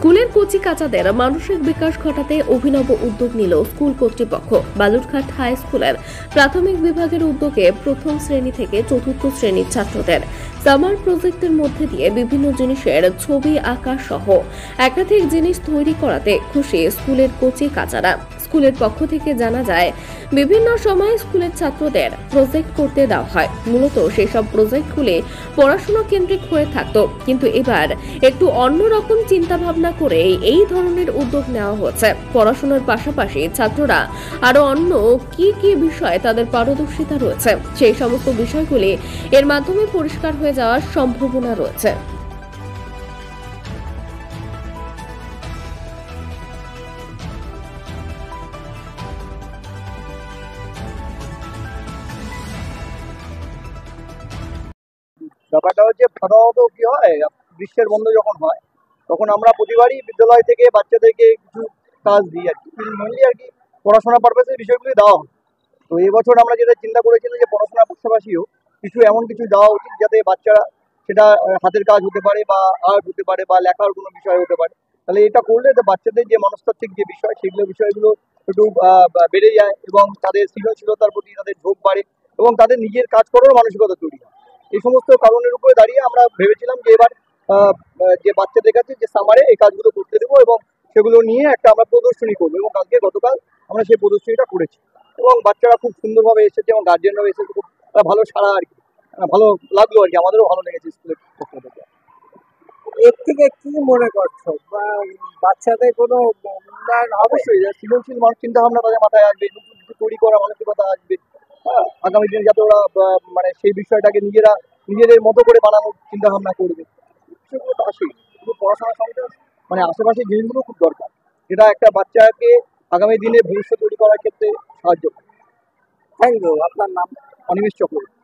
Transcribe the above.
স্কুলের কচি কাচাদের মানসিক বিকাশ ঘটাতে অভিনব উদ্যোগ নিল স্কুল কর্তৃপক্ষ। বালুরঘাট হাই স্কুলের প্রাথমিক বিভাগের উদ্যোগে প্রথম শ্রেণি থেকে চতুর্থ শ্রেণির ছাত্রদের সামার প্রজেক্টের মধ্যে দিয়ে বিভিন্ন জিনিসের ছবি আঁকা সহ একাধিক জিনিস তৈরি করাতে খুশি স্কুলের কচি কাচারা। স্কুলের পক্ষ থেকে জানা যায়, বিভিন্ন সময় স্কুলের ছাত্রদের প্রজেক্ট করতে দেওয়া হয়। মূলত সেসব প্রজেক্টগুলি পড়াশোনা কেন্দ্রিক হয়ে থাকতো। কিন্তু এবার একটু অন্যরকম চিন্তা ভাবনা করে এই ধরনের উদ্যোগ নেওয়া হচ্ছে। পড়াশোনার পাশাপাশি ছাত্ররা আরও অন্য কি কি বিষয়ে তাদের পারদর্শিতা রয়েছে, সেই সমস্ত বিষয়গুলি এর মাধ্যমে পরিষ্কার হয়ে যাওয়ার সম্ভাবনা রয়েছে। ব্যাপারটা হচ্ছে সাধারণত কি হয়, গ্রীষ্মের বন্ধ যখন হয়, তখন আমরা প্রতিবারই বিদ্যালয় থেকে বাচ্চাদেরকে কিছু কাজ দিই আর কি। মেনলি আর কি পড়াশোনা পারপাসে বিষয়গুলি দেওয়া হয়। তো এবছর আমরা যেটা চিন্তা করেছিলাম যে পড়াশোনার পাশাপাশিও কিছু এমন কিছু দেওয়া উচিত যাতে বাচ্চারা সেটা হাতের কাজ হতে পারে বা আর্ট হতে পারে বা লেখার কোনো বিষয় হতে পারে। তাহলে এটা করলে বাচ্চাদের যে মনস্তাত্ত্বিক যে বিষয়, সেগুলো, বিষয়গুলো একটু বেড়ে যায় এবং তাদের সৃজনশীলতার প্রতি তাদের ঝোঁক বাড়ে এবং তাদের নিজের কাজ করার মানসিকতা তৈরি হয়। এই সমস্ত কারণের উপরে দাঁড়িয়ে আমরা ভেবেছিলাম যে এবার যে বাচ্চাদের কাছে যে সামারে এই কাজগুলো করতে দেবো এবং সেগুলো নিয়ে একটা আমরা প্রদর্শনী করব এবং কালকে গতকাল আমরা সেই প্রদর্শনীটা করেছি। এবং বাচ্চারা খুব সুন্দরভাবে এসেছে এবং গার্জেনরাও এসেছে খুব ভালো সারা আর কি ভালো লাগল আর কি আমাদেরও ভালো লেগেছে স্কুলের পক্ষ থেকে। এর থেকে কি মনে করছ? বা বাচ্চাদের কোনো উন্নয়ন অবশ্যই সৃজনশীল মানুষ চিন্তা ভাবনা তাদের মাথায় আসবে নতুন কিছু তৈরি করা মানসিকতা আসবে। আগামী দিনে যাতে ওরা মানে সেই বিষয়টাকে নিজেরা নিজেদের মতো করে বানানোর চিন্তা ভাবনা করবে। সেগুলো তো আসেই। পড়াশোনার সঙ্গে মানে আশেপাশে জিনিসগুলো খুব দরকার। যেটা একটা বাচ্চাকে আগামী দিনে ভবিষ্যৎ তৈরি করার ক্ষেত্রে সাহায্য করে। থ্যাংক ইউ আপনার নাম? অনিমেষ চক্রবর্তী।